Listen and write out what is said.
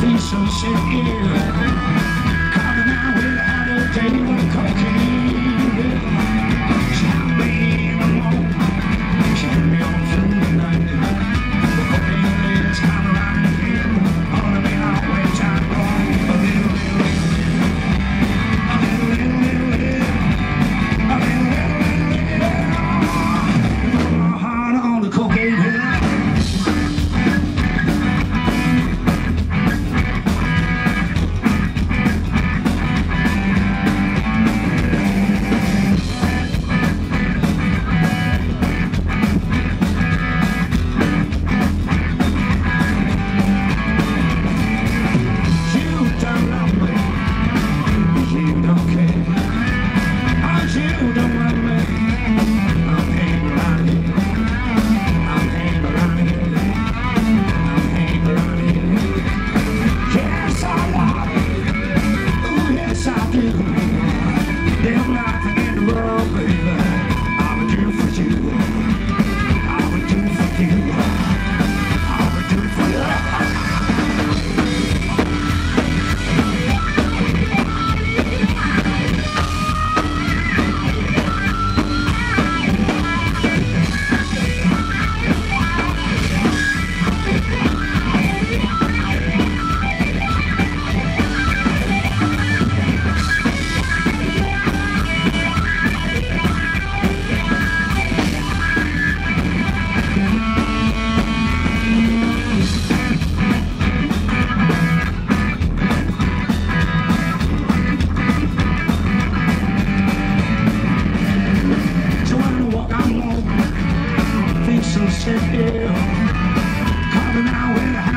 Feel so secure